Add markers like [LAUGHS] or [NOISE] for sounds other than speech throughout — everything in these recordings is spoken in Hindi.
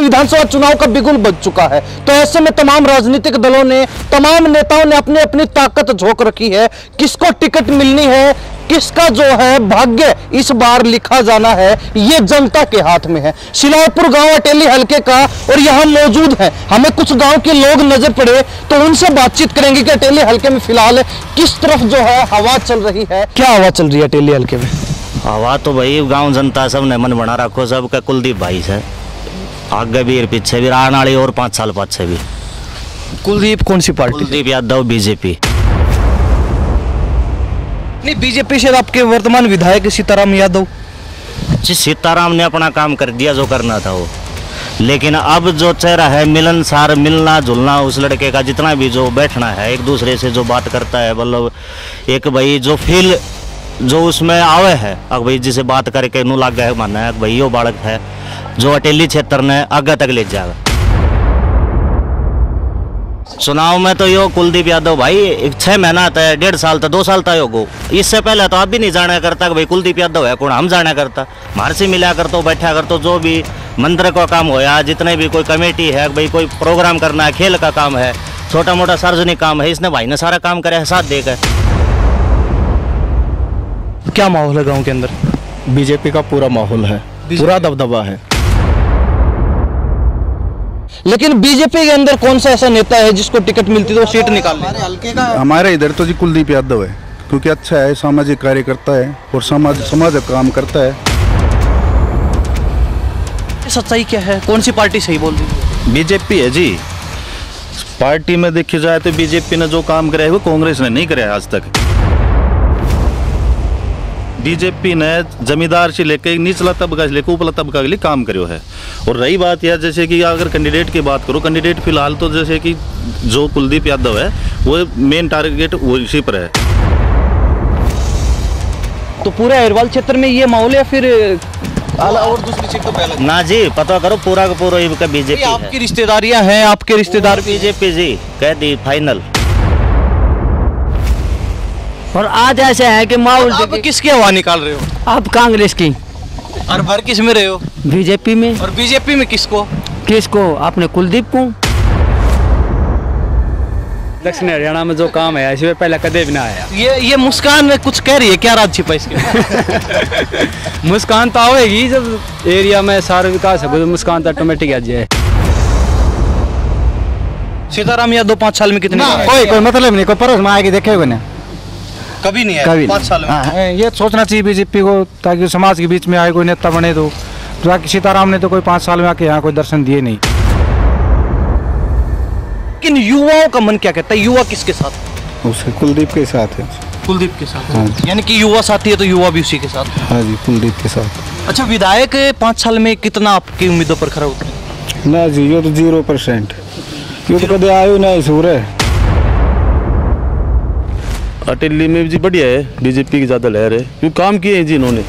विधानसभा चुनाव का बिगुल बज चुका है। तो ऐसे में तमाम राजनीतिक दलों ने, तमाम नेताओं ने अपनी अपनी ताकत झोंक रखी है। किसको टिकट मिलनी है, किसका जो है भाग्य, इस बार लिखा जाना है, ये जनता के हाथ में है। शिलापुर गाँव अटेली हल्के का और यहाँ मौजूद है। हमें कुछ गाँव के लोग नज़र पड़े तो उनसे बातचीत करेंगे कि अटेली हल्के में फ़िलहाल किस तरफ़ जो है हवा चल रही है। क्या हवा चल रही है अटेली हल्के में? हवा तो भाई, गाँव जनता सबने मन बना रखो सब का कुलदीप भाई से। आगे भी पीछे भी आने वाली और पाँच साल पाछे भी। कुलदीप कौन सी पार्टी? कुलदीप यादव बीजेपी। नहीं बीजेपी से आपके वर्तमान विधायक सीताराम यादव। जी सीताराम ने अपना काम कर दिया जो करना था वो। लेकिन अब जो चेहरा है मिलनसार मिलना जुलना उस लड़के का जितना भी जो बैठना है एक दूसरे से जो बात करता है मतलब एक भाई जो फील जो उसमें आवे है अब भाई जिसे बात करके नू लाग है मानना है भाई यो बालक है। जो अटेली क्षेत्र ने आगे तक ले जाएगा चुनाव में तो यो कुलदीप यादव भाई छह महीना था डेढ़ साल था दो साल था यो गो इससे पहले तो आप भी नहीं जाना करता कि भाई कुलदीप यादव है कौन हम जाना करता? मार से मिला कर तो बैठा कर तो जो भी मंदिर का काम होया जितने भी कोई कमेटी है भाई कोई प्रोग्राम करना है खेल का काम है छोटा मोटा सार्वजनिक काम है इसने भाई ने सारा काम करे है साथ देकर क्या माहौल है गाँव के अंदर? बीजेपी का पूरा माहौल है पूरा दबदबा है। लेकिन बीजेपी के अंदर कौन सा ऐसा नेता है जिसको टिकट मिलती तो वो सीट निकाल ले हमारे इधर तो जी कुलदीप यादव है क्योंकि अच्छा है सामाजिक कार्य करता है और समाज समाज का काम करता है। सच्चाई क्या है? कौन सी पार्टी सही बोल रही है? बीजेपी है जी। पार्टी में देखी जाए तो बीजेपी ने जो काम करे है वो कांग्रेस ने नहीं करे आज तक। बीजेपी ने जमींदार से लेकर निचला तबका से लेकर ऊपला तबका के लिए काम करो है। और रही बात यह जैसे कि अगर कैंडिडेट की बात करो कैंडिडेट फ़िलहाल तो जैसे कि जो कुलदीप यादव है वो मेन टारगेट वो इसी पर है। तो पूरे अहरवाल क्षेत्र में ये माहौल है फिर और दूसरी सीट तो पहले ना जी पता करो पूरा का पूरा बीजेपी आपकी रिश्तेदारियाँ हैं आपके रिश्तेदार बीजेपी जी कह दी फाइनल। और आज ऐसे है कि माहौल आप किसकी हवा निकाल रहे हो? आप कांग्रेस की। और भर किसमें रहे हो? बीजेपी में। और बीजेपी में किसको? किसको? आपने कुलदीप को। दक्षिण हरियाणा में जो काम है इसमें पहले कदे भी ना आया। ये ये मुस्कान कुछ कह रही है क्या राज छिपा इसके? [LAUGHS] मुस्कान तो आएगी जब एरिया में सारा विकास है तो मुस्कान तो ऑटोमेटिक आ जाए सीताराम यादव पाँच साल में कितने कोई कोई मतलब नहीं कोई परोस में आएगी देखे हुए कभी नहीं कभी पाँच साल में। हाँ, ये सोचना चाहिए बीजेपी को ताकि समाज के बीच में आए कोई नेता बने तो। बाकी सीताराम ने तो कोई पाँच साल में आके यहाँ कोई दर्शन दिए नहीं। लेकिन युवाओं का मन क्या कहता है? युवा किसके साथ? उसके कुलदीप के साथ है। कुलदीप के साथ। हाँ। यानी कि युवा साथी है तो युवा भी उसी के साथ। हाँ जी कुलदीप के साथ। अच्छा विधायक पाँच साल में कितना आपकी उम्मीदों पर खरा उतरे? ना जी ये तो ज़ीरो परसेंट ये तो कदे आयो नहीं सूर है। अटेली में जी बढ़िया है बीजेपी की ज़्यादा लहर है। क्योंकि काम किए हैं जी इन्होंने?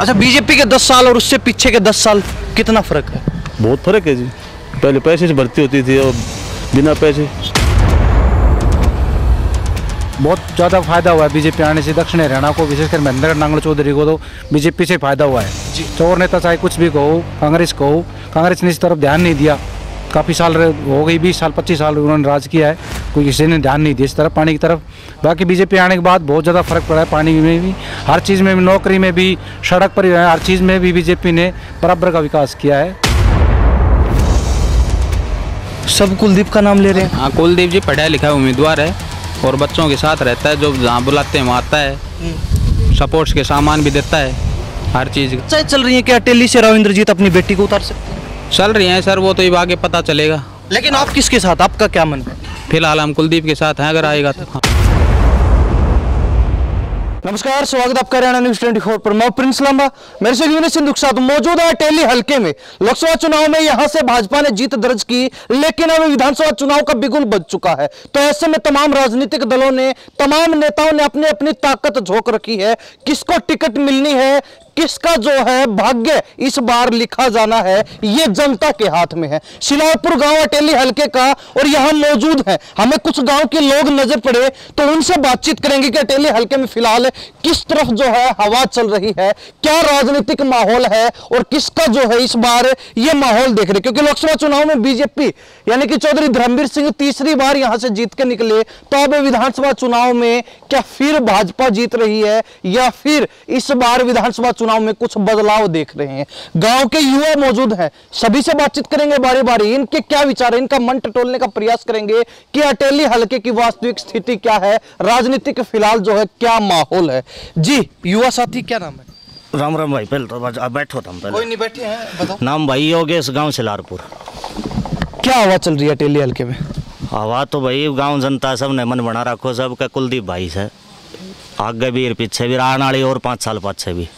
अच्छा बीजेपी के दस साल और उससे पीछे के दस साल कितना फ़र्क है? बहुत फ़र्क है जी। पहले पैसे से भर्ती होती थी और बिना पैसे। बहुत ज़्यादा फ़ायदा हुआ है बीजेपी आने से। दक्षिण हरियाणा को विशेषकर महेंद्र नांगल चौधरी को तो बीजेपी से फ़ायदा हुआ है। चोर नेता चाहे कुछ भी कहो कांग्रेस कहो कांग्रेस ने इस तरफ़ ध्यान नहीं दिया। काफ़ी साल हो गई बीस साल पच्चीस साल उन्होंने राज किया है। कोई किसी ने ध्यान नहीं दिया इस तरफ़ पानी की तरफ़। बाकी बीजेपी आने के बाद बहुत ज़्यादा फ़र्क पड़ा है पानी में भी। हर चीज़ में भी नौकरी में भी सड़क पर हर चीज़ में भी बीजेपी ने बराबर का विकास किया है। सब कुलदीप का नाम ले रहे हैं? हाँ कुलदीप जी पढ़ा लिखा उम्मीदवार है और बच्चों के साथ रहता है जो जहाँ बुलाते हैं वहाँ आता है। सपोर्ट्स के सामान भी देता है हर चीज़। चल रही है क्या? अटेली से रविंद्र जीत अपनी बेटी को उतार सकते हैं? चल रही हैं सर वो तो ये आगे पता चलेगा। लेकिन आप किसके साथ? आपका क्या मन? है फ़िलहाल हम कुलदीप के साथ हैं अगर आएगा तो। हाँ नमस्कार स्वागत आपका हरियाणा न्यूज़ 24 पर। मैं प्रिंस लांबा मेरे से यूनिस सिंधु के साथ मौजूद है टेली हल्के में। लोकसभा चुनाव में यहाँ से भाजपा ने जीत दर्ज की लेकिन अब विधानसभा चुनाव का बिगुल बज चुका है। तो ऐसे में तमाम राजनीतिक दलों ने तमाम नेताओं ने अपनी अपनी ताकत झोंक रखी है। किसको टिकट मिलनी है किसका जो है भाग्य इस बार लिखा जाना है, ये जनता के हाथ में है। शिलारपुर गाँव अटेली हल्के का और यहाँ मौजूद है। हमें कुछ गाँव के लोग नज़र पड़े तो उनसे बातचीत करेंगे कि अटेली हल्के में फ़िलहाल किस तरफ़ जो है हवा चल रही है, क्या राजनीतिक माहौल है और किसका जो है इस बार ये माहौल देख रहे क्योंकि लोकसभा चुनाव में बीजेपी यानी कि चौधरी धर्मवीर सिंह तीसरी बार यहाँ से जीत के निकले तो अब विधानसभा चुनाव में क्या फिर भाजपा जीत रही है या फिर इस बार विधानसभा चुनाव में कुछ बदलाव देख रहे हैं? गाँव के युवा मौजूद हैं सभी से बातचीत करेंगे बारी बारी इनके क्या विचार है? इनका मन टटोलने का प्रयास करेंगे कि अटेली हल्के की वास्तविक स्थिति क्या है राजनीतिक फ़िलहाल जो है क्या माहौल है? जी युवा साथी क्या नाम है? राम राम भाई पहले तो बैठो तुम कोई नहीं बैठे हैं बताओ। नाम भाई योगेश गाँव सिलारपुर। क्या हवा चल रही है अटेली हल्के में? हवा तो भाई गाँव जनता सबने मन बना रखो सब का कुलदीप भाई से। आगे भी पीछे भी आने वाली और पाँच साल पाछे भी।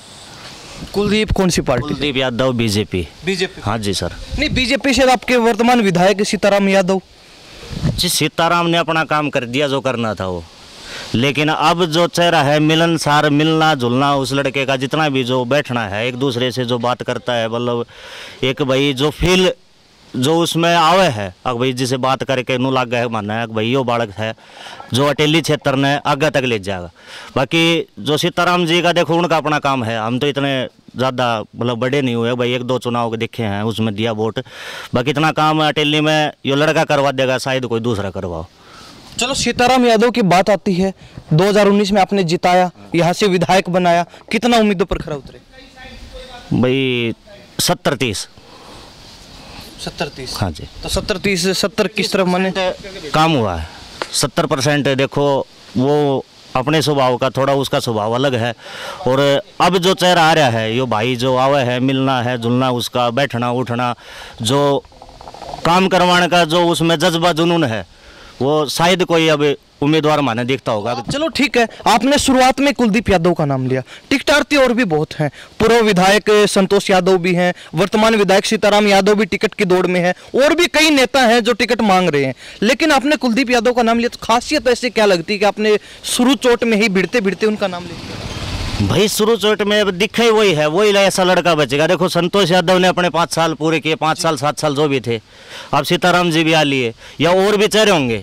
कुलदीप कौन सी party? Kuldeep Yadav BJP. BJP. हाँ जी सर। नहीं बीजेपी से आपके वर्तमान विधायक सीताराम यादव। जी सीताराम ने अपना काम कर दिया जो करना था वो। लेकिन अब जो चेहरा है मिलनसार मिलना जुलना उस लड़के का जितना भी जो बैठना है एक दूसरे से जो बात करता है मतलब एक भाई जो फील जो उसमें आवे है अब भाई जिसे बात करके नू लाग है मानना है भाई यो बालक है जो अटेली क्षेत्र ने आगे तक ले जाएगा। बाकी जो सीताराम जी का देखो उनका अपना काम है। हम तो इतने ज़्यादा मतलब बड़े नहीं हुए भाई एक दो चुनाव के देखे हैं उसमें दिया वोट। बाकी इतना काम अटेली में यो लड़का करवा देगा शायद कोई दूसरा करवाओ। चलो सीताराम यादव की बात आती है। 2019 में आपने जिताया यहाँ से विधायक बनाया कितना उम्मीदों पर खरा उतरे? भाई सत्तर तीस। सत्तर तीस। हाँ जी। तो सत्तर तीस सत्तर किस तरफ़ मैंने? काम हुआ है। सत्तर परसेंट देखो वो अपने स्वभाव का थोड़ा उसका स्वभाव अलग है। और अब जो चेहरा आ रहा है यो भाई जो आवे है मिलना है जुलना उसका बैठना उठना जो काम करवाने का जो उसमें जज्बा जुनून है वो शायद कोई अब उम्मीदवार माने देखता होगा। चलो ठीक है। आपने शुरुआत में कुलदीप यादव का नाम लिया। टिकटार्थी और भी बहुत हैं। पूर्व विधायक संतोष यादव भी हैं। वर्तमान विधायक सीताराम यादव भी टिकट की दौड़ में है। और भी कई नेता हैं जो टिकट मांग रहे हैं। लेकिन आपने कुलदीप यादव का नाम लिया तो खासियत ऐसे क्या लगती है कि आपने शुरू चोट में ही भिड़ते भिड़ते उनका नाम ले लिया? भाई शुरू चोट में अब दिखा ही वही है। वही ऐसा लड़का बचेगा। देखो संतोष यादव ने अपने पाँच साल पूरे किए। पाँच साल सात साल जो भी थे। अब सीताराम जी भी आ लिए। या और भी चेहरे होंगे।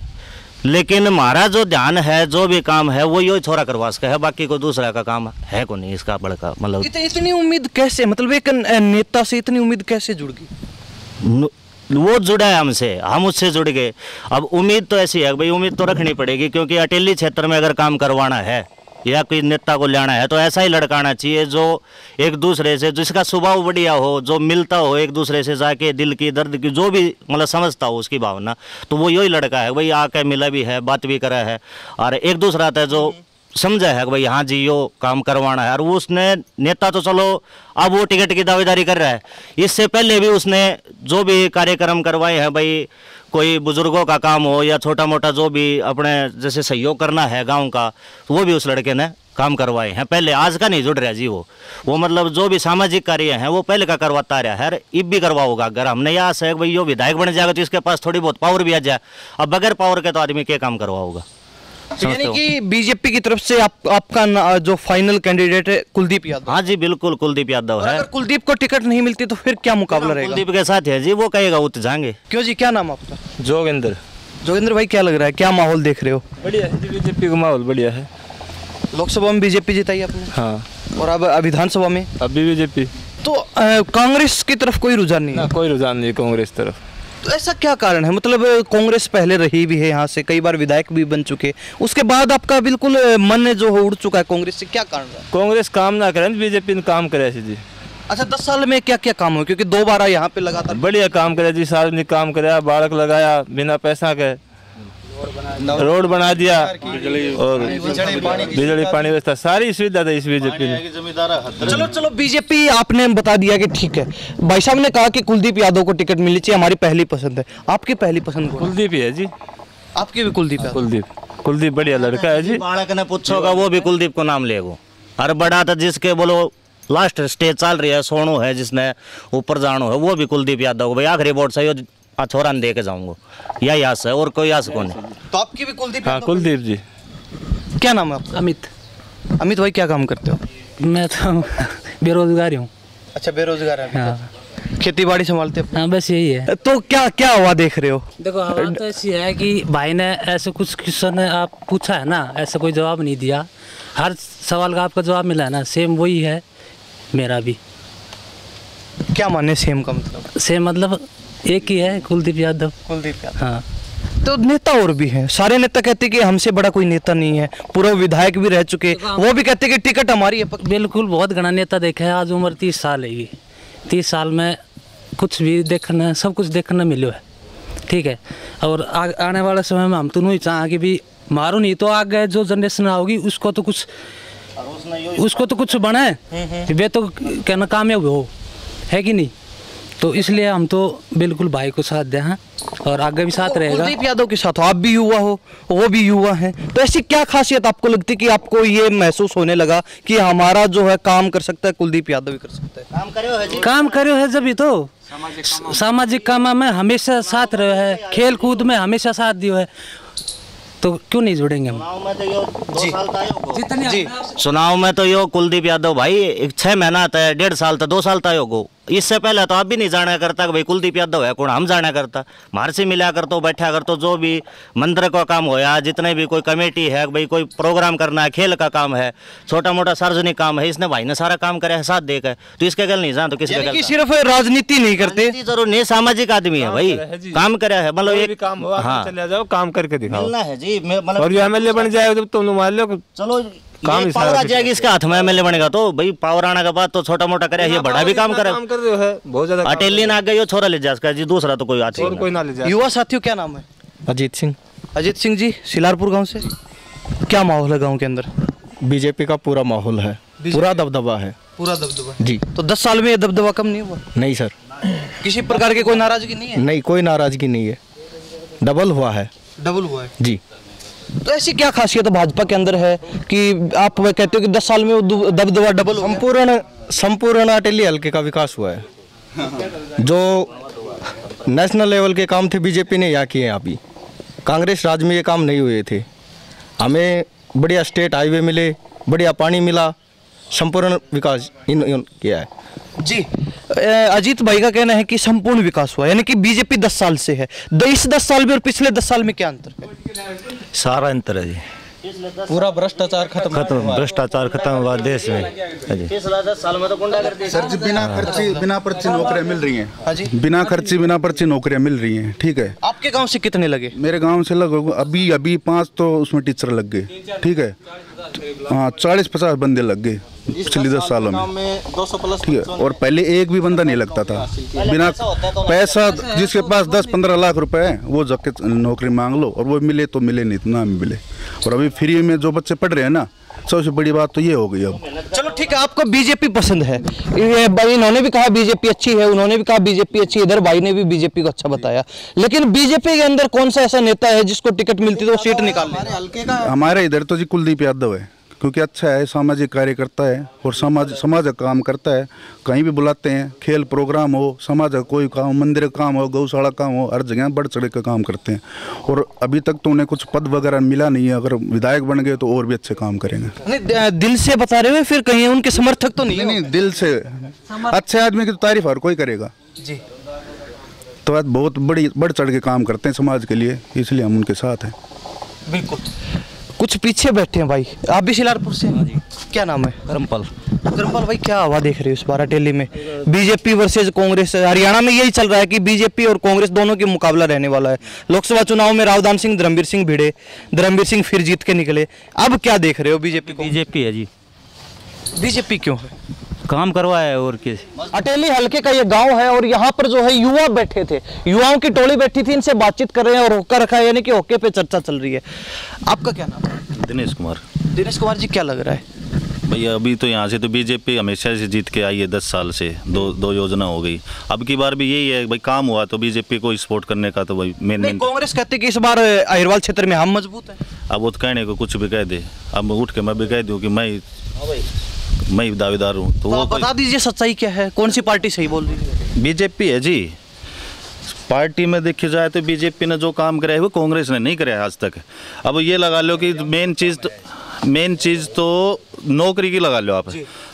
लेकिन हमारा जो ध्यान है जो भी काम है वो यो छोरा करवास का है बाकी कोई दूसरा का काम है को नहीं इसका बड़का मतलब इत, इतनी उम्मीद कैसे मतलब एक नेता से इतनी उम्मीद कैसे जुड़ गई? वो जुड़ा है हमसे हम उससे जुड़ गए। अब उम्मीद तो ऐसी है भाई उम्मीद तो रखनी पड़ेगी क्योंकि अटेली क्षेत्र में अगर काम करवाना है या कोई नेता को लेना है तो ऐसा ही लड़का आना चाहिए जो एक दूसरे से जिसका स्वभाव बढ़िया हो, जो मिलता हो एक दूसरे से जाके दिल की, दर्द की, जो भी मतलब समझता हो उसकी भावना तो वो यही लड़का है, भाई आके मिला भी है, बात भी करा है, और एक दूसरा था जो समझा है कि भाई हाँ जी, यो काम करवाना है, और वो उसने, नेता तो चलो, अब वो टिकट की दावेदारी कर रहा है। इससे पहले भी उसने जो भी कार्यक्रम करवाए हैं, भाई कोई बुज़ुर्गों का काम हो या छोटा मोटा जो भी अपने जैसे सहयोग करना है गाँव का वो भी उस लड़के ने काम करवाए हैं। पहले आज का नहीं, जुड़ रहा जी वो। वो मतलब जो भी सामाजिक कार्य हैं, वो पहले का करवाता रहा है। इब भी करवाओगा अगर हमने यहाँ से भाई, यो विधायक बन जाएगा तो इसके पास थोड़ी बहुत पावर भी आ जाए। अब बगैर पावर के तो आदमी क्या काम करवाओगा। यानी कि बीजेपी की तरफ़ से आप आपका जो फाइनल कैंडिडेट है कुलदीप यादव। हाँ जी बिल्कुल कुलदीप यादव है। अगर कुलदीप को टिकट नहीं मिलती तो फिर क्या मुकाबला रहेगा? कुलदीप के साथ है जी वो कहेगा उत जाएँगे। क्यों जी क्या नाम आपका? जोगिंदर। जोगिंद्र भाई क्या लग रहा है? क्या माहौल देख रहे हो? बढ़िया है बीजेपी का माहौल बढ़िया है। लोकसभा में बीजेपी जिताई आपने? हाँ। और अब विधानसभा में? अभी बीजेपी। तो कांग्रेस की तरफ़ कोई रुझान नहीं है। कोई रुझान नहीं कांग्रेस तरफ़। तो ऐसा क्या कारण है? मतलब कांग्रेस पहले रही भी है यहाँ से कई बार विधायक भी बन चुके उसके बाद आपका बिल्कुल मन जो है उड़ चुका है कांग्रेस से क्या कारण है? कांग्रेस काम ना करे बीजेपी ने काम करे जी अच्छा दस साल में क्या क्या काम हो क्योंकि दो बार यहाँ पे लगातार। बढ़िया काम करे जी सार्वजनिक काम कराया बाढ़ लगाया बिना पैसा के। रोड बना दिया। और बिजली पानी व्यवस्था सारी सुविधा था इस बीजेपी ने। चलो चलो बीजेपी आपने बता दिया कि ठीक है। भाई साहब ने कहा कि कुलदीप यादव को टिकट मिलनी चाहिए हमारी पहली पसंद है। आपकी पहली पसंद कुलदीप ही है जी। आपकी भी कुलदीप है कुलदीप। कुलदीप बढ़िया लड़का है जी। बालक ने पूछोगा वो भी कुलदीप को नाम लेगो। हर बड़ा था जिसके बोलो लास्ट स्टेज चल रही है सोनू है जिसने ऊपर जानो है वो भी कुलदीप यादव को। भाई आखिरी वोट सही आ छोरा दे के जाऊँगा। यही आस है और कोई आस को नहीं। तो आपकी भी कुलदीप हाँ कुलदीप जी। क्या नाम है आपका? अमित। अमित भाई क्या काम करते हो? मैं तो [LAUGHS] बेरोजगार हूँ अच्छा बेरोजगार है हाँ। खेती बाड़ी संभालते हाँ? बस यही है। तो क्या क्या हुआ देख रहे हो? देखो हवा तो ऐसी है कि भाई ने ऐसे कुछ क्वेश्चन आप पूछा है ना ऐसा कोई जवाब नहीं दिया। हर सवाल का आपका जवाब मिला है ना सेम वही है मेरा भी। क्या माने सेम का मतलब? सेम मतलब एक ही है कुलदीप यादव। कुलदीप यादव। हाँ। तो नेता और भी हैं। सारे नेता कहते हैं कि हमसे बड़ा कोई नेता नहीं है। पूरा विधायक भी रह चुके वो भी कहते हैं कि टिकट हमारी है। बिल्कुल बहुत घना नेता देखा है। आज उम्र तीस साल है ये। तीस साल में कुछ भी देखना सब कुछ देखना मिलो है। ठीक है। और आ, आने वाले समय में हम तो नहीं चाह कि भी मारो नहीं तो आगे जो जनरेशन आओगी उसको तो कुछ उसको तो कुछ बने वे तो कहना कामयाब हो। है कि नहीं? तो इसलिए हम तो बिल्कुल भाई को साथ दें हैं। और आगे भी साथ रहेगा। कुलदीप यादव के साथ हो आप भी युवा हो वो भी युवा हैं। तो ऐसी क्या खासियत आपको लगती है कि आपको ये महसूस होने लगा कि हमारा जो है काम कर सकता है कुलदीप यादव भी कर सकता है? काम करो है जी। काम करो है जब तो। सामाजिक काम में। हमेशा साथ रहे है खेल कूद में हमेशा साथ दियो है। तो क्यों नहीं जुड़ेंगे हम? चुनाव में तो यो जितने जी। चुनाव में तो यो कुलदीप यादव भाई एक छह महीना था डेढ़ साल था दो साल था यो गो इससे पहले तो आप भी नहीं जाना करता कि भाई कुलदीप यादव है कौन हम जाना करता? मार से मिला कर तो बैठा कर तो जो भी मंदिर का काम होया जितने भी कोई कमेटी है भाई कोई प्रोग्राम करना है खेल का काम है छोटा मोटा सार्वजनिक काम है इसने भाई ने सारा काम करे है साथ देकर तो इसके गल नहीं जान तो किसके गल कि सिर्फ़ राजनीति नहीं करते। ज़रूर नहीं सामाजिक आदमी है भाई। काम करे है मतलब एक काम हो हाँ। चले जाओ काम करके दिखाओ। है जी मतलब और एमएलए बन जाए तो तुम मान लो चलो काम ये पावर आ जाएगी इसके हाथ में एमएलए बनेगा तो भाई पावर आने के बाद तो छोटा मोटा करे ये बड़ा भी काम करे। काम कर रहे है बहुत ज़्यादा अटेली ना गई छोरा ले जा इसका जी दूसरा तो कोई आती कोई ना ले जाए युवा साथियों क्या नाम है? अजीत सिंह। अजीत सिंह जी सिलारपुर गाँव से? क्या माहौल है गाँव के अंदर? बीजेपी का पूरा माहौल है। पूरा दबदबा है। पूरा दबदबा। जी। तो दस साल में ये दबदबा कम नहीं हुआ? नहीं सर। किसी प्रकार की कोई नाराज़गी नहीं है? नहीं कोई नाराज़गी नहीं है। डबल हुआ है। डबल हुआ है। जी। तो ऐसी क्या खासियत भाजपा के अंदर है कि आप कहते हो कि दस साल में वो दबदबा डबल संपूर्ण संपूर्ण अटेली हल्के का विकास हुआ है। जो नेशनल लेवल के काम थे बीजेपी ने यहाँ किए हैं अभी। कांग्रेस राज में ये काम नहीं हुए थे। हमें बढ़िया स्टेट हाईवे मिले बढ़िया पानी मिला संपूर्ण विकास इन, इन किया है। जी अजीत भाई का कहना है कि संपूर्ण विकास हुआ यानी कि बीजेपी दस साल से है। इस दस साल में और पिछले दस साल में क्या अंतर है? सारा अंतर है जी। पूरा भ्रष्टाचार खत्म खत्म भ्रष्टाचार खत्म हुआ देश में। है जी। पिछला दस साल में तो गुंडा कर दी सर जी बिना खर्ची बिना पर्ची नौकरियाँ मिल रही हाँ। जी। हैं बिना खर्ची बिना पर्ची नौकरियाँ मिल रही हैं ठीक है? आपके गाँव से कितने लगे? मेरे गाँव से लगभग अभी अभी पाँच तो उसमें टीचर लग गए ठीक है? हाँ चालीस पचास बंदे लग गए। पिछले दस सालों में। ठीक है और पहले एक भी बंदा नहीं लगता था। बिना पैसा जिसके पास दस पंद्रह लाख रुपए है वो जाके नौकरी मांग लो और वो मिले तो मिले नहीं इतना मिले। और अभी फ्री में जो बच्चे पढ़ रहे हैं ना सबसे बड़ी बात तो ये हो गई अब। चलो ठीक है आपको बीजेपी पसंद है। ये भाई इन्होंने भी कहा बीजेपी अच्छी है उन्होंने भी कहा बीजेपी अच्छी इधर भाई ने भी बीजेपी को अच्छा बताया। लेकिन बीजेपी के अंदर कौन सा ऐसा नेता है जिसको टिकट मिलती तो वो सीट निकाल हमारे इधर तो जी कुलदीप यादव है। क्योंकि अच्छा है सामाजिक कार्य करता है और समाज समाज का काम करता है। कहीं भी बुलाते हैं खेल प्रोग्राम हो समाज का कोई काम मंदिर का काम हो गौशाला काम हो हर जगह बढ़ चढ़ के काम करते हैं। और अभी तक तो उन्हें कुछ पद वगैरह मिला नहीं है अगर विधायक बन गए तो और भी अच्छे काम करेंगे। नहीं दिल से बता रहे हो फिर कहीं उनके समर्थक तो नहीं नहीं दिल से। अच्छे आदमी की तो तारीफ़ हर कोई करेगा। जी। तो आज बहुत बड़ी बढ़ चढ़ के काम करते हैं समाज के लिए इसलिए हम उनके साथ हैं। बिल्कुल। कुछ पीछे बैठे हैं भाई। आप भी शिलारपुर से हैं? क्या नाम है? करमपल। करमपाल भाई क्या हवा देख रहे हो इस बार अटेली में? बीजेपी वर्सेज कांग्रेस हरियाणा में यही चल रहा है कि बीजेपी और कांग्रेस दोनों के मुकाबला रहने वाला है। लोकसभा चुनाव में रावदान सिंह धर्मवीर सिंह भिड़े। धर्मवीर सिंह फिर जीत के निकले। अब क्या देख रहे हो बीजेपी बीजेपी है जी। बीजेपी क्यों है? काम करवाया है और किस अटेली हल्के का ये गाँव है और यहाँ पर जो है युवा बैठे थे। युवाओं की टोली बैठी थी इनसे बातचीत कर रहे हैं और होका रखा है यानी कि होके पे चर्चा चल रही है। आपका क्या नाम है? दिनेश कुमार। दिनेश कुमार जी क्या लग रहा है? भैया अभी तो यहाँ से तो बीजेपी हमेशा से जीत के आई है दस साल से। दो दो योजना हो गई। अब की बार भी यही है भाई काम हुआ तो बीजेपी को सपोर्ट करने का तो भाई मेन कांग्रेस कहते कि इस बार अहिरवाल क्षेत्र में हम मज़बूत हैं। अब वो तो कहने को कुछ भी कह दे। अब उठ के मैं भी कह दूँ कि मैं मैं दावेदार हूँ तो तो वो बता दीजिए सच्चाई क्या है? कौन सी पार्टी सही बोल रही है? बीजेपी है जी। पार्टी में देखी जाए तो बीजेपी ने जो काम कराया है वो कांग्रेस ने नहीं कराया आज तक। अब ये लगा लो कि मेन चीज़ तो मेन चीज़ तो नौकरी की लगा लो आप।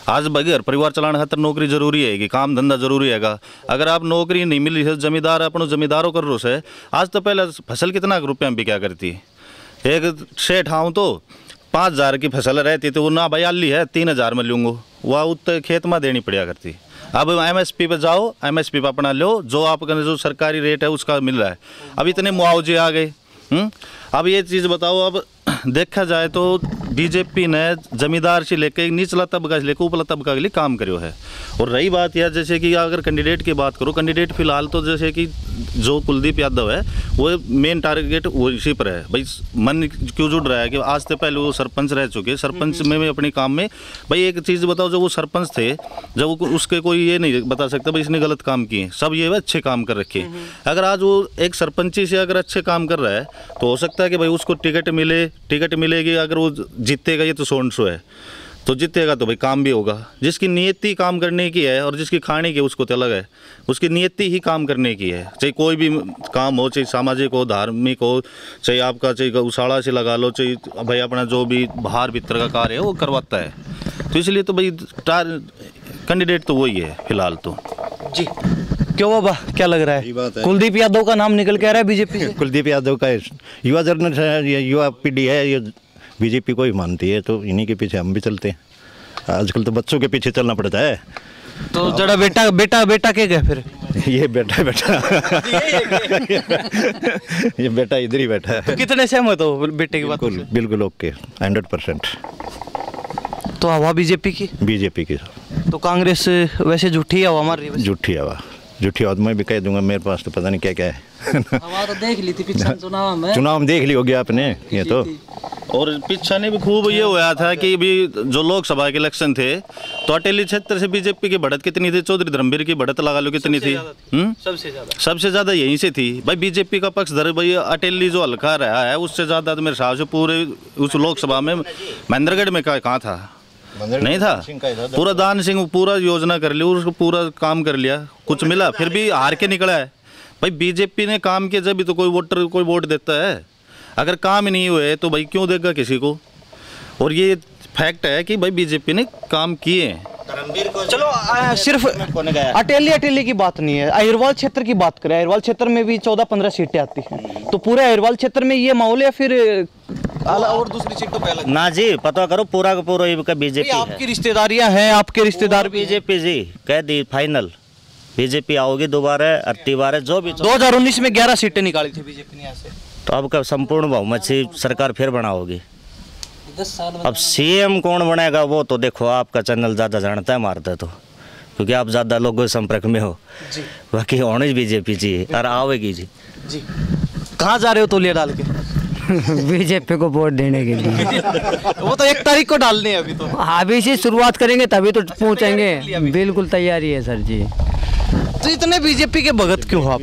आज भाई घर परिवार चलाने खातर नौकरी ज़रूरी है कि काम धंधा ज़रूरी हैगा। अगर आप नौकरी नहीं मिली है जमींदार अपनो जमींदारों कर रो से आज तो पहले फ़सल कितना रुपया में बिका करती? है एक सेठ आऊँ तो पाँच हज़ार की फ़सल रहती तो वो ना भाई आली है, तीन हज़ार में लूँगो। वह उत खेत में देनी पड़िया करती। अब एम एस पी पर जाओ एम एस पी पर अपना लो, जो आपका जो सरकारी रेट है उसका मिल रहा है। अब इतने मुआवजे आ गए हम्म? अब ये चीज़ बताओ, अब देखा जाए तो बीजेपी ने जमींदार से लेकर निचला तबका से लेकर उपला तबका के लिए काम करो है। और रही बात यह जैसे कि अगर कैंडिडेट की बात करो कैंडिडेट फ़िलहाल तो जैसे कि जो कुलदीप यादव है वो मेन टारगेट वो इसी पर है। भाई मन क्यों जुड़ रहा है कि आज से पहले वो सरपंच रह चुके सरपंच में भी अपने काम में। भाई एक चीज़ बताओ जब वो सरपंच थे जब वो उसके कोई ये नहीं बता सकता भाई इसने गलत काम किए सब ये अच्छे काम कर रखे अगर आज वो एक सरपंची से अगर अच्छे काम कर रहा है तो हो सकता है कि भाई उसको टिकट मिले टिकट मिलेगी, अगर वो जीतेगा, ये तो सोन सो है। तो जीतेगा तो भाई काम भी होगा। जिसकी नियति काम करने की है और जिसकी खाने की उसको तो अलग है। उसकी नियति ही काम करने की है। चाहे कोई भी काम हो, चाहे सामाजिक हो, धार्मिक हो, चाहे आपका, चाहे गौशाला से लगा लो, चाहे भाई अपना जो भी बाहर भीतर का कार्य है, वो करवाता है। तो इसलिए तो भाई कैंडिडेट तो वही है, फ़िलहाल तो। जी। क्यों बाबा? क्या लग रहा है? कुलदीप यादव का नाम निकल के आ रहा है बीजेपी से? [LAUGHS] कुलदीप यादव का युवा ये युवा पीढ़ी है ये बीजेपी को ही मानती है तो इन्हीं के पीछे हम भी चलते हैं। आजकल तो बच्चों के पीछे चलना पड़ता है। तो जरा बेटा बेटा बेटा के गए फिर। [LAUGHS] ये बेटा बेटा। [LAUGHS] ये बेटा इधर ही बैठा है। तो कितने सहमत हो बेटे की बात बिल्कुल बिल्कुल ओके हंड्रेड परसेंट। तो हवा बीजेपी की? बीजेपी की। तो कांग्रेस वैसे झूठी हवा मार रही है झूठी हवा झूठी हवा तो भी कह दूँगा मेरे पास तो पता नहीं क्या क्या है तो देख ली थी पिछले [LAUGHS] चुनाव में। चुनाव में देख ली होगी आपने ये तो। और पीछा ने भी खूब ये हुआ था कि भी जो लोकसभा के इलेक्शन थे तो अटेली क्षेत्र से बीजेपी की बढ़त कितनी थी चौधरी धर्मवीर की बढ़त लगा लो कितनी थी? हम्म? सबसे ज़्यादा। सबसे ज़्यादा यहीं से थी। भाई बीजेपी का पक्ष धर भाई अटेली जो हल्का रहा है उससे ज़्यादा तो मेरे हिसाब से पूरे उस लोकसभा में महेंद्रगढ़ में कहाँ था? नहीं था। पूरा दान सिंह पूरा योजना कर लिया उसको पूरा काम कर लिया। कुछ मिला फिर भी हार के निकला है। भाई बीजेपी ने काम किया जब भी तो कोई वोटर कोई वोट देता है। अगर काम ही नहीं हुए तो भाई क्यों देगा किसी को? और ये फैक्ट है कि भाई बीजेपी ने काम किए। हैं चलो आ, सिर्फ़ अटेली अटेली की बात नहीं है अहिरवाल क्षेत्र की बात करें अहिरवाल क्षेत्र में भी चौदह पंद्रह सीटें आती हैं। तो पूरे अहिरवाल क्षेत्र में ये माहौल या फिर और दूसरी सीटों पे अलग ना जी पता करो पूरा का पूरा का बीजेपी है। आपकी रिश्तेदारियाँ हैं आपके रिश्तेदार बीजेपी जी कह दी फाइनल बीजेपी आओगी दोबारा अट्टी बार जो भी 2019 में 11 सीटें निकाली थी बीजेपी ने यहाँ से। तो अब का संपूर्ण बहुमत से सरकार फिर बनाओगी। अब सीएम कौन बनेगा वो तो देखो आपका चैनल ज़्यादा जानता है मारता तो। क्योंकि आप ज़्यादा लोगों के संपर्क में हो। जी। बाकी होनी बीजेपी जी और आवेगी जी। जी। कहाँ जा रहे हो तोलिया डाल के? [LAUGHS] बीजेपी को वोट देने के लिए। वो तो एक तारीख को डालने हैं अभी तो। अभी से शुरुआत करेंगे तभी तो पहुँचेंगे। बिल्कुल तैयारी है सर जी। तो इतने बीजेपी के भगत क्यों हो आप?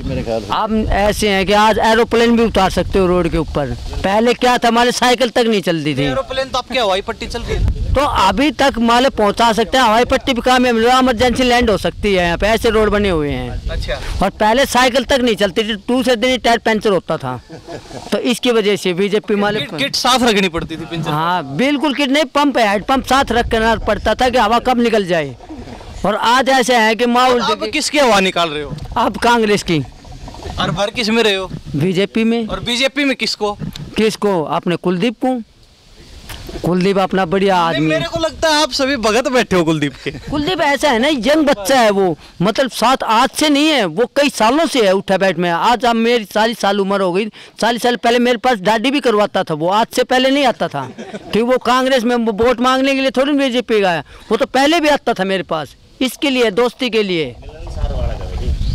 आप ऐसे हैं कि आज एरोप्लेन भी उतार सकते हो रोड के ऊपर। पहले क्या था हमारे साइकिल तक नहीं चलती थी। एरोप्लेन तो आपके हवाई पट्टी चल रही है तो अभी तक माले पहुँचा सकते हैं हवाई पट्टी भी काम है इमरजेंसी लैंड हो सकती है यहाँ पे ऐसे रोड बने हुए हैं। अच्छा। और पहले साइकिल तक नहीं चलती थी दूसरे दिन टायर पंचर होता था। तो इसकी वजह से बीजेपी माले किट, साफ़ रखनी पड़ती थी हाँ बिल्कुल किट नहीं पंप है हेड पंप साथ रखना पड़ता था कि हवा कब निकल जाए। और आज ऐसे है कि माहौल आप किसकी हवा निकाल रहे हो? आप कांग्रेस की। और भर किसमें रहे हो? बीजेपी में। और बीजेपी में किसको? किसको? अपने कुलदीप को। कुलदीप अपना बढ़िया आदमी मेरे को लगता है आप सभी भगत बैठे हो कुलदीप के। कुलदीप ऐसा है ना यंग बच्चा है वो। मतलब सात आज से नहीं है वो कई सालों से है उठा बैठ में। आज अब मेरी चालीस साल उम्र हो गई। चालीस साल पहले मेरे पास दादी भी करवाता था वो आज से पहले नहीं आता था। ठीक वो कांग्रेस में वोट मांगने के लिए थोड़ी बीजेपी का है। वो तो पहले भी आता था मेरे पास। इसके लिए दोस्ती के लिए।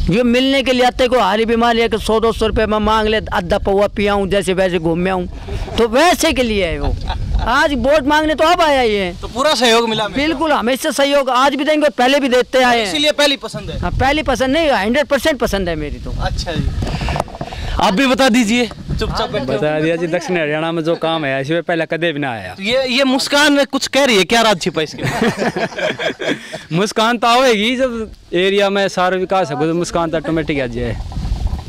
जो मिलने के लिए आते को हारी बीमारी है कि सौ दो सौ रुपये में मांग ले अद्धा पौवा पियाऊँ जैसे वैसे घूम आऊँ। तो वैसे के लिए है वो। आज वोट मांगने तो अब आया ये। तो पूरा सहयोग मिला बिल्कुल हमेशा सहयोग। आज भी देंगे पहले भी देते आए इसलिए पहली पसंद है। हाँ, पहली पसंद नहीं हंड्रेड परसेंट पसंद है मेरी तो। अच्छा जी। आप भी बता दीजिए। चुपचाप बता दिया जी दक्षिण हरियाणा में जो काम है इसमें पहले कदे भी ना आया। ये ये मुस्कान कुछ कह रही है क्या राज छिपा इसके [LAUGHS] मुस्कान तो आवेगी जब एरिया में सारा विकास है तो मुस्कान तो ऑटोमेटिक आ जाए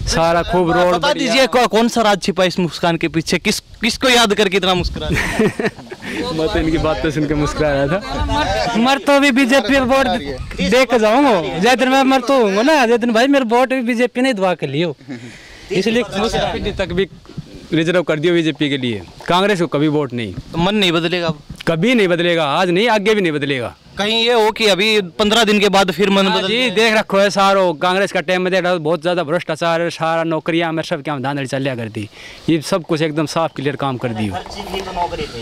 सारा खूब रोड बता दीजिए कौन सा राज छिपा इस मुस्कान के पीछे? किस किसको याद करके इतना मुस्कुरा रहे हैं? [LAUGHS] मैं तो इनकी बात तो सुन के मुस्कुरा रहा था। मर तो भी बीजेपी वोट दे के जाऊँगा। जय दिन मैं मर तो हूँ ना। जय दिन भाई मेरे वोट भी बीजेपी ने दुआ कर लियो इसलिए तक भी रिज़र्व कर दिया बीजेपी के लिए। कांग्रेस को कभी वोट नहीं। तो मन नहीं बदलेगा कभी नहीं बदलेगा आज नहीं आगे भी नहीं बदलेगा। कहीं ये हो कि अभी पंद्रह दिन के बाद फिर मन हाँ बदल जी देख रखो है सारो कांग्रेस का टाइम में देख रहा बहुत ज़्यादा भ्रष्टाचार है, सारा नौकरियाँ में सब क्या धांधली चलिया दी ये सब कुछ एकदम साफ़ क्लियर काम कर दी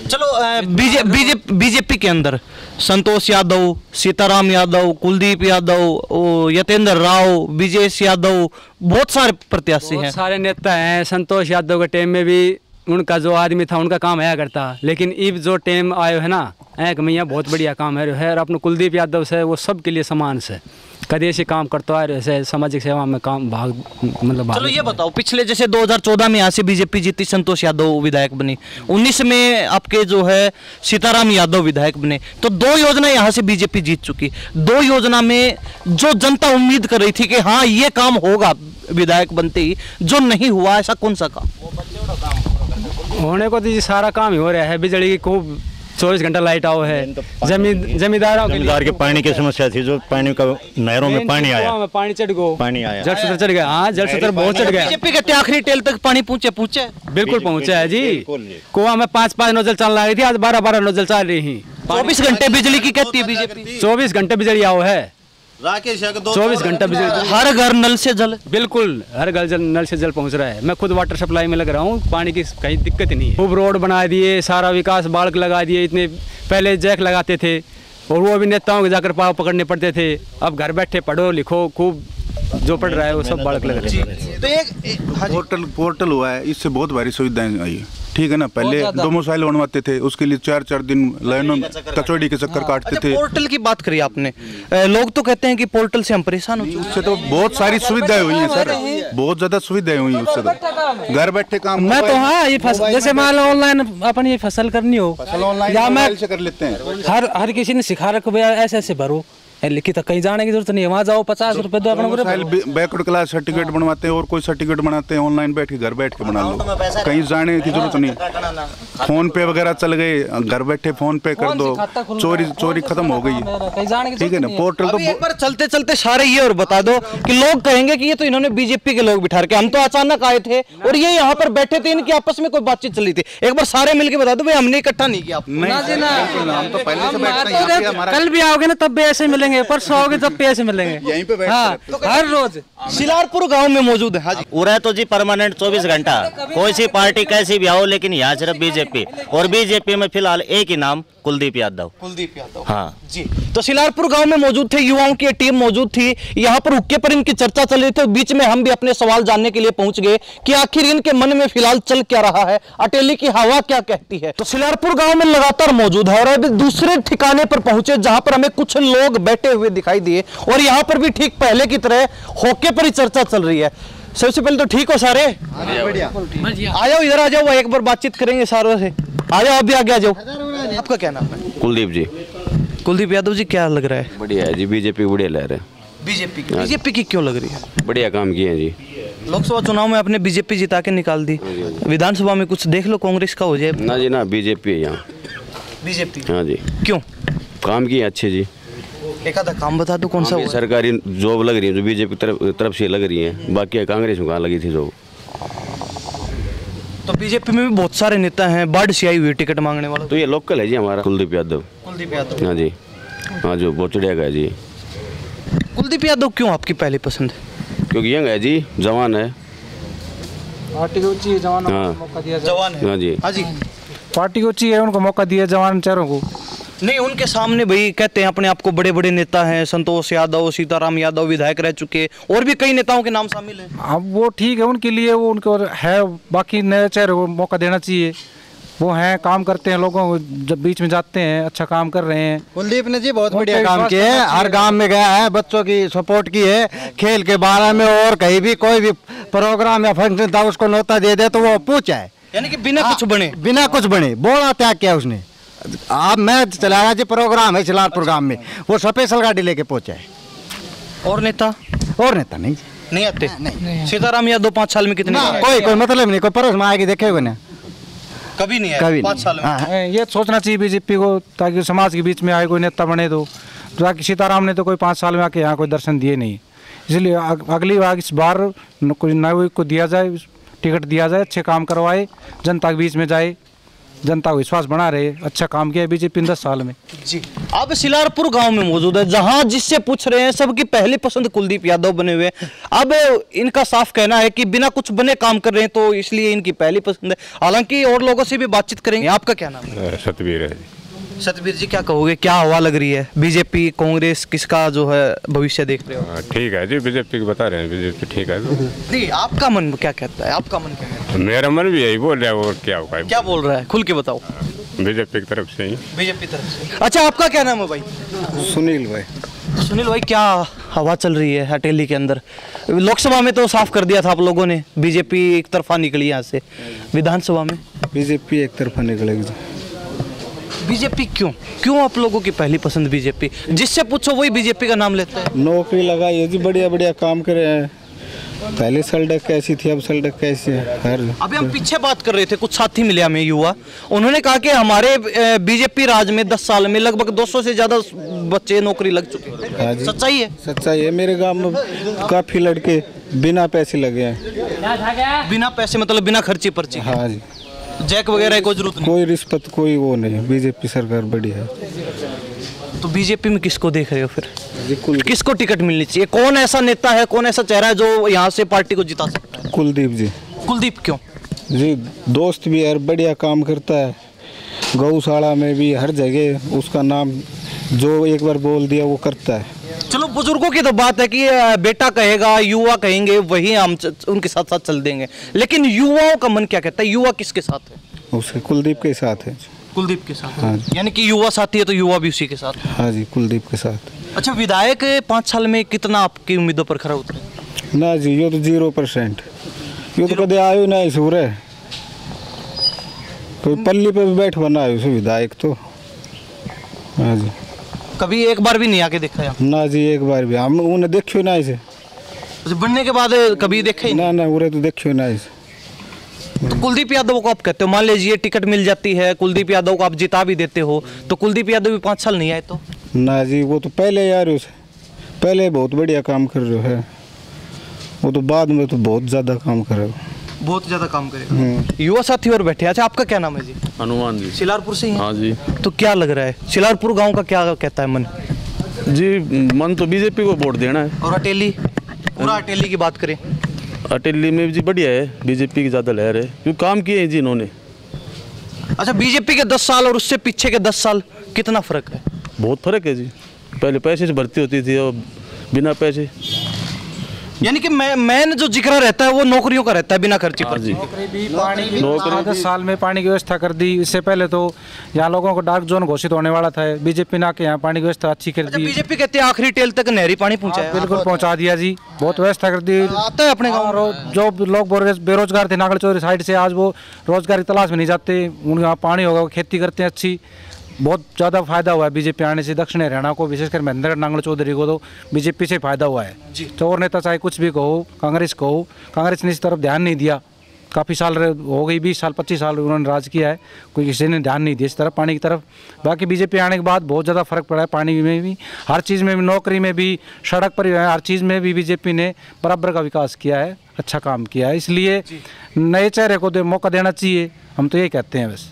चलो बीजे बीजेपी बीजेपी के अंदर संतोष यादव सीताराम यादव कुलदीप यादव यतेंद्र राव विजेश यादव बहुत सारे प्रत्याशी हैं। सारे नेता हैं संतोष यादव के टाइम में भी उनका जो आदमी था उनका काम आया करता। लेकिन इब जो टाइम आयो है ना एक मैया बहुत बढ़िया काम है है और अपने कुलदीप यादव से वो सब के लिए समान से। कभी ऐसे काम करता है ऐसे सामाजिक सेवा में काम भाग मतलब भाग चलो ये बताओ पिछले जैसे 2014 में यहाँ से बीजेपी जीती संतोष यादव विधायक बनी। 19 में आपके जो है सीताराम यादव विधायक बने। तो दो योजना यहाँ से बीजेपी जीत चुकी। दो योजना में जो जनता उम्मीद कर रही थी कि हाँ ये काम होगा विधायक बनते ही जो नहीं हुआ ऐसा कौन सा काम। होने को तो ये सारा काम ही हो रहा है बिजली की खूब चौबीस घंटा लाइट आओ है। ज़मीन जमींदारों के लिए जमींदार के पानी की समस्या थी जो पानी का नहरों में पानी आया। में पानी चढ़ गो पानी आया। जल सूत्र चढ़ गया। हाँ जल सूत्र बहुत चढ़ गया। बीजेपी के आखिरी टेल तक पानी पहुँचे पहुँचे। बिल्कुल पहुँचा है जी। कुआँ में पाँच पाँच नोजल चल रही थी आज बारह बारह नोजल चल रही हैं। चौबीस घंटे बिजली की कहती है बीजेपी। चौबीस घंटे बिजली आओ है। राकेश चौबीस घंटा बिजली हर घर नल से जल। बिल्कुल हर घर जल नल से जल पहुँच रहा है। मैं खुद वाटर सप्लाई में लग रहा हूँ पानी की कहीं दिक्कत नहीं है। खूब रोड बना दिए सारा विकास बाढ़ लगा दिए इतने पहले जैक लगाते थे और वो भी नेताओं के जाकर पाव पकड़ने पड़ते थे। अब घर बैठे पढ़ो लिखो खूब जो पढ़ रहा है वो सब बाढ़ लग रहे हैं। तो एक पोर्टल पोर्टल हुआ है इससे बहुत भारी सुविधाएँ आई है। ठीक है ना पहले दो मोसाइल बनवाते थे उसके लिए चार चार दिन लाइनों में कचौड़ी के चक्कर काटते थे। पोर्टल की बात करी आपने। लोग तो कहते हैं कि पोर्टल से हम परेशान हो उससे तो बहुत सारी सुविधाएँ हुई हैं सर। बहुत ज़्यादा सुविधाएँ हुई हैं उससे तो। घर बैठे काम मैं तो हाँ ये फ़सल जैसे मान लो ऑनलाइन अपन ये फ़सल करनी हो। फ़सल ऑनलाइन या मैं कर लेते हैं। हर हर किसी ने सिखा रखो भैया ऐसे ऐसे भरो। लिखित कहीं जाने की ज़रूरत नहीं है। वहाँ जाओ पचास रुपए दो अपने बैकवर्ड क्लास सर्टिफिकेट बनवाते हैं और कोई सर्टिफिकेट बनाते हैं ऑनलाइन बैठ के घर बैठ के बना लो। कहीं जाने की ज़रूरत नहीं। फ़ोन पे वगैरह चल गए घर बैठे फ़ोन पे कर दो। चोरी चोरी खत्म हो गई। ठीक है ना? पोर्टल तो एक बार चलते चलते सारे ये और बता दो कि लोग कहेंगे कि ये तो इन्होंने बीजेपी के लोग बिठा के हम तो अचानक आए थे और ये यहाँ पर बैठे थे इनकी आपस में कोई बातचीत चल रही थी। एक बार सारे मिलके बता दो भाई हमने इकट्ठा नहीं किया हम तो पहले से बैठते यहाँ पे हमारा कल भी आओगे ना तब भी ऐसे मिलेंगे परसों आओगे के जब ऐसे मिलेंगे। यहीं पे हाँ, हाँ। हर रोज। शिलारपुर गाँव में मौजूद है। हाँ पूरा तो जी परमानेंट चौबीस घंटा। कोई सी पार्टी कैसी भी आओ लेकिन यहाँ सिर्फ़ बीजेपी। और बीजेपी में फ़िलहाल एक ही नाम कुलदीप यादव। कुलदीप यादव। हाँ। जी। तो सिलारपुर गाँव में मौजूद थे, युवाओं की टीम मौजूद थी। यहाँ पर हुक्के पर इनकी चर्चा चल रही थी बीच में हम भी अपने सवाल जानने के लिए पहुँच गए कि आखिर इनके मन में फ़िलहाल चल क्या रहा है, अटेली की हवा क्या कहती है। तो सिलारपुर गाँव में लगातार मौजूद है और अभी दूसरे ठिकाने पर पहुँचे, जहाँ पर हमें कुछ लोग बैठे हुए दिखाई दिए और यहाँ पर भी ठीक पहले की तरह होके पर ही चर्चा चल रही है। सबसे पहले तो ठीक हो सारे? आ जाओ इधर आ जाओ, एक बार बातचीत करेंगे सारों से। आ जाओ अभी आगे आ जाओ। आपका क्या नाम है? कुलदीप जी। कुलदीप यादव जी क्या लग रहा है? बढ़िया है जी बीजेपी बढ़िया लहर है। बीजेपी की बीजेपी की क्यों लग रही है? बढ़िया काम किए हैं जी। लोकसभा चुनाव में आपने बीजेपी जिता के निकाल दी। विधानसभा में कुछ देख लो कांग्रेस का हो जाए। ना जी ना बीजेपी है यहाँ। बीजेपी? हाँ जी। क्यों? काम किए अच्छे जी। एक आधा काम बता दो कौन सा हाँ, है? सरकारी जॉब लग रही है जो बीजेपी तरफ़ तरफ़ से लग रही है। बाकी कांग्रेस में कहाँ लगी थी जॉब? तो बीजेपी में भी बहुत सारे नेता हैं बाढ़ से आई हुई टिकट मांगने वाला। तो ये लोकल है जी हमारा। कुलदीप यादव। कुलदीप यादव। हाँ जी। हाँ जो बोचड़िया का है जी। कुलदीप यादव क्यों आपकी पहली पसंद है? क्योंकि यंग है जी जवान है। पार्टी को चाहिए जवानों हाँ। को मौका दिया जवान है। हाँ जी। हाँ जी। पार्टी को चाहिए उनको मौका दिया जवान चारों को। नहीं उनके सामने भाई कहते हैं अपने आप को बड़े बड़े नेता हैं संतोष यादव सीताराम यादव विधायक रह चुके और भी कई नेताओं के नाम शामिल हैं। अब वो ठीक है उनके लिए वो उनको है बाकी नए चेहरे को मौका देना चाहिए। वो हैं काम करते हैं लोगों को जब बीच में जाते हैं अच्छा काम कर रहे हैं। कुलदीप ने जी बहुत बढ़िया काम किया है हर गाँव में गया है बच्चों की सपोर्ट की है खेल के बारे में और कहीं भी कोई भी प्रोग्राम या फ़ंक्शन था उसको नौता दे दे तो वो पूछा है। यानी कि बिना कुछ बने। बिना कुछ बने बोला त्याग किया उसने? आप मैं चलाया जी प्रोग्राम है सिलार प्रोग्राम में। वो स्पेशल गाड़ी लेके पहुँचा। है और नेता? और नेता नहीं। नहीं आते? सीताराम यादव पाँच साल में कितने कोई कोई मतलब नहीं कोई परोस में आएगी देखे हुए ना। कभी नहीं कभी पाँच साल में। हाँ, ये सोचना चाहिए बीजेपी को ताकि समाज के बीच में आए कोई नेता बने तो। ताकि सीताराम ने तो कोई पाँच साल में आके यहाँ कोई दर्शन दिए नहीं। इसलिए अगली बार इस बार कोई नए को दिया जाए टिकट दिया जाए अच्छे काम करवाए जनता के बीच में जाए। जनता को विश्वास बना रहे अच्छा काम किया बीजेपी ने दस साल में। जी। आप सिलारपुर गाँव में मौजूद है जहाँ जिससे पूछ रहे हैं सबकी पहली पसंद कुलदीप यादव बने हुए हैं। अब इनका साफ़ कहना है कि बिना कुछ बने काम कर रहे हैं तो इसलिए इनकी पहली पसंद है। हालाँकि और लोगों से भी बातचीत करेंगे। आपका क्या नाम है? सतवीर है जी। सतबीर जी क्या कहोगे? क्या हवा लग रही है? बीजेपी कांग्रेस किसका जो है भविष्य देख रहे हो? हाँ, ठीक है जी बीजेपी को बता रहे हैं बीजेपी ठीक है नहीं आपका मन क्या कहता है? आपका मन क्या कहता तो मेरा मन भी यही बोल रहा है और क्या होगा? क्या बोल रहा है? खुल के बताओ। बीजेपी की तरफ़ से ही। बीजेपी तरफ़ से। अच्छा आपका क्या नाम है भाई? सुनील भाई। सुनील भाई क्या हवा चल रही है हटेली के अंदर? लोकसभा में तो साफ़ कर दिया था आप लोगों ने। बीजेपी एक तरफा निकली यहाँ से। विधानसभा में? बीजेपी एक तरफा निकलेगी। बीजेपी क्यों? क्यों आप लोगों की पहली पसंद बीजेपी? जिससे पूछो वही बीजेपी का नाम लेता है। नौकरी लगा ये जी बढ़िया बढ़िया काम करे हैं। पहले सड़क कैसी थी अब सड़क कैसी है? हर अभी हम पीछे बात कर रहे थे कुछ साथी मिले हमें युवा। उन्होंने कहा कि हमारे बीजेपी राज में 10 साल में लगभग 200 से ज़्यादा बच्चे नौकरी लग चुके हैं। हाँ सच्चाई है? सच्चाई है। मेरे गाँव में काफ़ी लड़के बिना पैसे लगे हैं। बिना पैसे मतलब बिना खर्ची पर्ची हाँ जी। जैक वगैरह की कोई ज़रूरत कोई रिश्वत कोई वो नहीं। बीजेपी सरकार बढ़िया है। तो बीजेपी में किसको देख रहे हो फिर? किसको टिकट मिलनी चाहिए? कौन ऐसा नेता है कौन ऐसा चेहरा है जो यहाँ से पार्टी को जिता सकता है? कुलदीप जी। कुलदीप क्यों? जी दोस्त भी है बढ़िया काम करता है। गौशाला में भी हर जगह उसका नाम जो एक बार बोल दिया वो करता है। चलो बुज़ुर्गों की तो बात है कि बेटा कहेगा युवा कहेंगे वही हम उनके साथ साथ चल देंगे। लेकिन युवाओं का मन क्या कहता है? युवा किसके साथ है? उसके कुलदीप के साथ है। कुलदीप के साथ हाँ। यानी कि युवा साथी है तो युवा भी उसी के साथ हाँ। जी कुलदीप के साथ। अच्छा विधायक पाँच साल में कितना आपकी उम्मीदों पर खरा उतरे? ना जी ये तो ज़ीरो परसेंट। ये तो कदे आयो ना उरे कोई पल्ली पे भी बैठ बना है उस विधायक तो। हाँ जी। कभी एक बार भी नहीं आके देखा है ना जी एक बार भी। हम उन्हें देखियो ना इसे। अच्छा, बनने के बाद कभी देखा ही ना ना उरे तो देखियो ना इसे। तो कुलदीप यादव को आप कहते हो मान लीजिए टिकट मिल जाती है कुलदीप यादव को आप जिता भी देते हो तो कुलदीप यादव भी पाँच साल नहीं आए तो? ना जी वो तो पहले यार उसे। पहले बहुत बढ़िया काम कर रहे है। वो तो बाद में तो बहुत ज़्यादा काम कर रहे हो। बहुत ज़्यादा काम करेगा। हम्म। युवा साथी और बैठे अच्छा आपका क्या नाम है जी? हनुमान जी। शिलारपुर से हाँ जी। तो क्या लग रहा है? शिलारपुर गाँव का क्या कहता है मन? जी मन तो बीजेपी को वोट देना है। और अटेली? पूरा अटेली की बात करें। अटेली में जी बढ़िया है। बीजेपी की ज़्यादा लहर है। क्योंकि काम किए हैं जी इन्होंने। अच्छा बीजेपी के दस साल और उससे पीछे के दस साल कितना फ़र्क है? बहुत फ़र्क है जी। पहले पैसे से भर्ती होती थी और बिना पैसे। यानी कि मैं मैन जो ज़िक्र रहता है वो नौकरियों का रहता है बिना खर्ची पर हाँ, दस साल में पानी की व्यवस्था कर दी। इससे पहले तो यहाँ लोगों को डार्क जोन घोषित होने वाला था। बीजेपी ने आके यहाँ पानी की व्यवस्था अच्छी कर दी। बीजेपी कहते हैं आखिरी टेल तक नहरी पानी पहुँचाया। बिल्कुल पहुँचा दिया जी। बहुत व्यवस्था कर दी। आता है अपने गाँव जो लोग बेरोज- बेरोजगार थे नागड़ चौधरी साइड से आज वो रोज़गार की तलाश में नहीं जाते। उनके यहाँ पानी होगा खेती करते हैं अच्छी। बहुत ज़्यादा फ़ायदा हुआ है। बीजेपी आने से दक्षिण हरियाणा को विशेषकर महेंद्र नांगल चौधरी को तो बीजेपी से फ़ायदा हुआ है। तो और नेता चाहे कुछ भी कहो कांग्रेस कहो कांग्रेस ने इस तरफ़ ध्यान नहीं दिया। काफ़ी साल हो गई बीस साल पच्चीस साल उन्होंने राज किया है कोई किसी ने ध्यान नहीं दिया इस तरफ़ पानी की तरफ़। बाकी बीजेपी आने के बाद बहुत ज़्यादा फ़र्क पड़ा है पानी में भी हर चीज़ में भी नौकरी में भी सड़क पर हर चीज़ में भी बीजेपी ने बराबर का विकास किया है अच्छा काम किया है। इसलिए नए चेहरे को तो मौका देना चाहिए हम तो यही कहते हैं बस।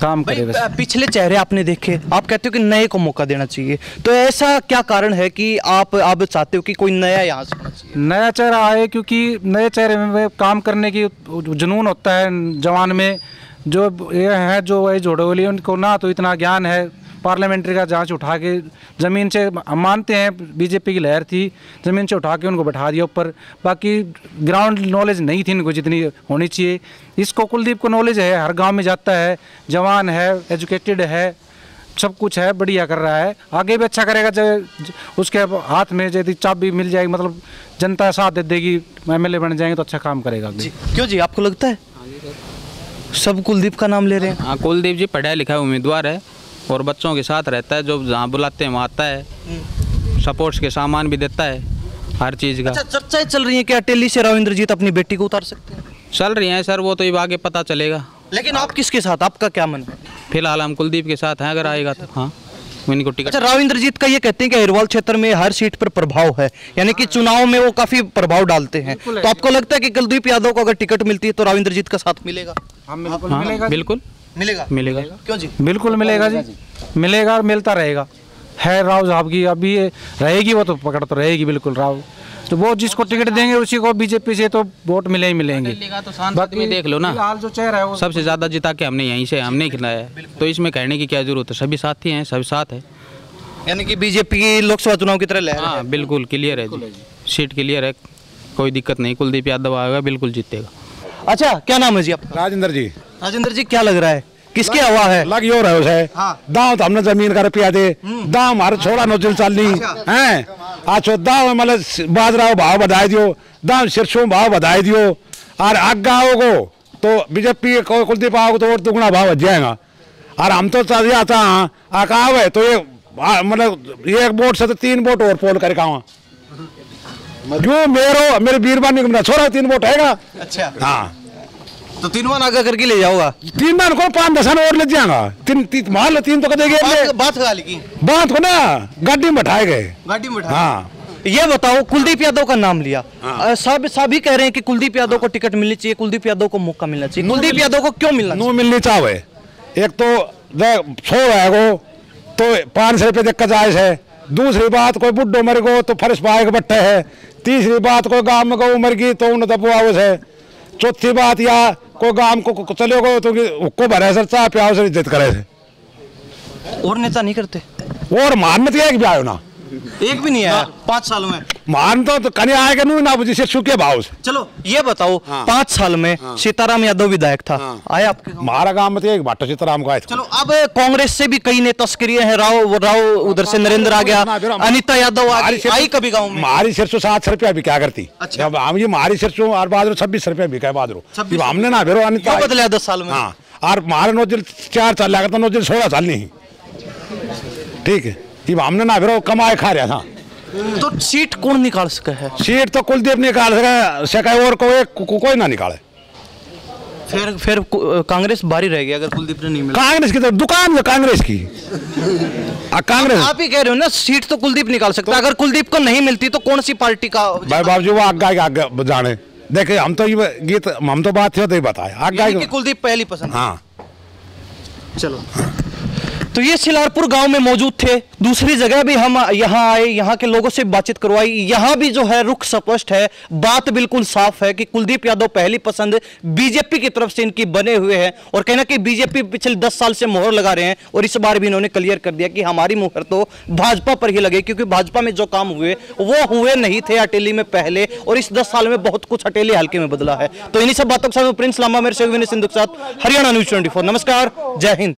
काम करे बस पिछले चेहरे आपने देखे आप कहते हो कि नए को मौका देना चाहिए। तो ऐसा क्या कारण है कि आप अब चाहते हो कि कोई नया यहाँ से नया चेहरा आए क्योंकि नए चेहरे में काम करने की जुनून होता है जवान में। जो ये हैं जो वही जोड़े वाली उनको ना तो इतना ज्ञान है पार्लियामेंट्री का जाँच उठा के ज़मीन से हम मानते हैं बीजेपी की लहर थी ज़मीन से उठा के उनको बैठा दिया ऊपर। बाकी ग्राउंड नॉलेज नहीं थी इनको जितनी होनी चाहिए। इसको कुलदीप को नॉलेज है हर गाँव में जाता है जवान है एजुकेटेड है सब कुछ है बढ़िया कर रहा है। आगे भी अच्छा करेगा जब उसके हाथ में यदि चाबी मिल जाएगी मतलब जनता साथ दे देगी एमएलए बन जाएँगे तो अच्छा काम करेगा आगे क्यों जी आपको लगता है? सब कुलदीप का नाम ले रहे हैं। हाँ कुलदीप जी पढ़ा लिखा उम्मीदवार है। और बच्चों के साथ रहता है जो जहाँ बुलाते हैं वहाँ आता है। सपोर्ट्स के सामान भी देता है हर चीज़ का। अच्छा चर्चाएँ चल रही हैं कि अटेली से राव इंद्रजीत अपनी बेटी को उतार सकते हैं? चल रही हैं सर वो तो आगे पता चलेगा। लेकिन आप किसके साथ आपका क्या मन है? फ़िलहाल हम कुलदीप के साथ हैं अगर आएगा तो। हाँ इनको टिकट अच्छा राव इंद्रजीत का ये कहते हैं कि अहिरवाल क्षेत्र में हर सीट पर प्रभाव है यानी कि चुनाव में वो काफ़ी प्रभाव डालते हैं। तो आपको लगता है कि कुलदीप यादव को अगर टिकट मिलती है तो राव इंद्रजीत का साथ मिलेगा? हाँ, बिल्कुल। मिलेगा? मिलेगा। क्यों जी? बिल्कुल मिलेगा जी। मिलेगा और मिलता रहेगा। है राव साहब की अभी ये रहेगी वो तो पकड़ तो रहेगी बिल्कुल राव। तो वो जिसको टिकट देंगे उसी को बीजेपी से तो वोट मिले ही मिलेंगे। बाकी में देख लो ना। जो चेहरा है वो सबसे ज़्यादा जिता के हमने यहीं से हमने खिलाया है। तो इसमें कहने की क्या ज़रूरत है? सभी साथी हैं सभी साथ है। यानी कि बीजेपी की लोकसभा चुनाव की तरह लहर हाँ बिल्कुल क्लियर है जी। सीट क्लियर है कोई दिक्कत नहीं। कुलदीप यादव आएगा बिल्कुल जीतेगा। अच्छा क्या नाम है जी आपका? राजेंद्र जी। राजेंद्र जी क्या लग रहा है? किसके हवा है? लग यो रहे उसे। दाव तो हमने ज़मीन का रुपया दे दाव हमारे छोड़ा नोचल चलनी। है? अच्छा दाव मतलब बाजरा भाव बढ़ाई दियो। दाव सिरसों भाव बढ़ाई दियो। और आगे आओगो तो बीजेपी को कुलदीप आओ तो और दुगुना भाव बच जाएगा। और हम तो चल जाता आका आवे तो ये मतलब एक बोट से तो तीन बोट और पोल करके आवा [LAUGHS] जो मेरो मेरे बीरबानी को छोरा तीन वोट हैगा अच्छा। हाँ। तो तीन मान आगे करके ले जाओगा तीन मान को पाँच दस और ले जाएगा। तीन तीन मान लो तीन तो कर देंगे बात बात गाली की? बात को ना गाड़ी में बैठाए गए। गाड़ी में बैठा हाँ। ये बताओ कुलदीप यादव का नाम लिया। अ, सब सभी कह रहे हैं कि कुलदीप यादव को टिकट मिलनी चाहिए कुलदीप यादव को मौका मिलना चाहिए। कुलदीप यादव को क्यों मिलना नो मिलनी चाहे। एक तो सो है गो तो पाँच सौ रुपये दिक्कत आए है। दूसरी बात कोई बुढ़ो मर गो तो फर्श पाए बट्टे है। तीसरी बात कोई गाँव में गौ मर गई तो उन्हें दबो आवस है। चौथी बात या कोई गाँव को, को चले गए तो उसको भरे सर चाह प्याव से इज़्ज़त करे थे और नेता नहीं करते? और मारने तो एक भी आयो ना एक भी नहीं आया पाँच साल में। मान तो, तो कहीं आएगा नहीं ना से सुखे भाव से। चलो ये बताओ पाँच साल में हाँ। सीताराम यादव विधायक था हाँ। आया आपके? हमारा गाँव में तो एक भाटा सीताराम का चलो अब कांग्रेस से भी कई नेता सक्रिय हैं राव राव उधर से नरेंद्र आ गया अनिता यादव आई कभी गाँव में? मारी सरसों सात सौ रुपया भी क्या करती। अच्छा। जब हम ये मारी सरसों और बादरो छब्बीस रुपया भी क्या बादरो। हमने ना भेरो अनिता बदला दस साल में? हाँ और मारे नोजिल चार साल लगा था नोजिल सोलह साल नहीं। ठीक है। ये हमने ना भेरो कमाए खा रहा था। तो सीट कौन निकाल सका है? सीट तो कुलदीप निकाल सका सका और कोई को, कोई ना निकाले। फिर फिर कांग्रेस बारी रह गई अगर कुलदीप ने नहीं मिला। कांग्रेस की तो दुकान है कांग्रेस की। आ, कांग्रेस आप ही कह रहे हो ना सीट तो कुलदीप निकाल सकता है। अगर कुलदीप को नहीं मिलती तो कौन सी पार्टी का भाई बाबू जी वो आगे आगे जाने। देखे हम तो ये गीत हम तो बात थे तो ही बताए आगे कुलदीप पहली पसंद। हाँ। चलो। तो ये सिलारपुर गाँव में मौजूद थे। दूसरी जगह भी हम यहाँ आए, यहाँ के लोगों से बातचीत करवाई। यहाँ भी जो है रुख स्पष्ट है, बात बिल्कुल साफ़ है कि कुलदीप यादव पहली पसंद बीजेपी की तरफ़ से इनकी बने हुए हैं और कहना कि बीजेपी पिछले दस साल से मोहर लगा रहे हैं और इस बार भी इन्होंने क्लियर कर दिया कि हमारी मुहर तो भाजपा पर ही लगे, क्योंकि भाजपा में जो काम हुए, वो हुए नहीं थे अटेली में पहले और इस दस साल में बहुत कुछ अटेली हल्के में बदला है। तो इन्हीं सब बातों के साथ प्रिंस लामा, मेरे से सिंधु के साथ, हरियाणा न्यूज़ ट्वेंटी नमस्कार, जय हिंद।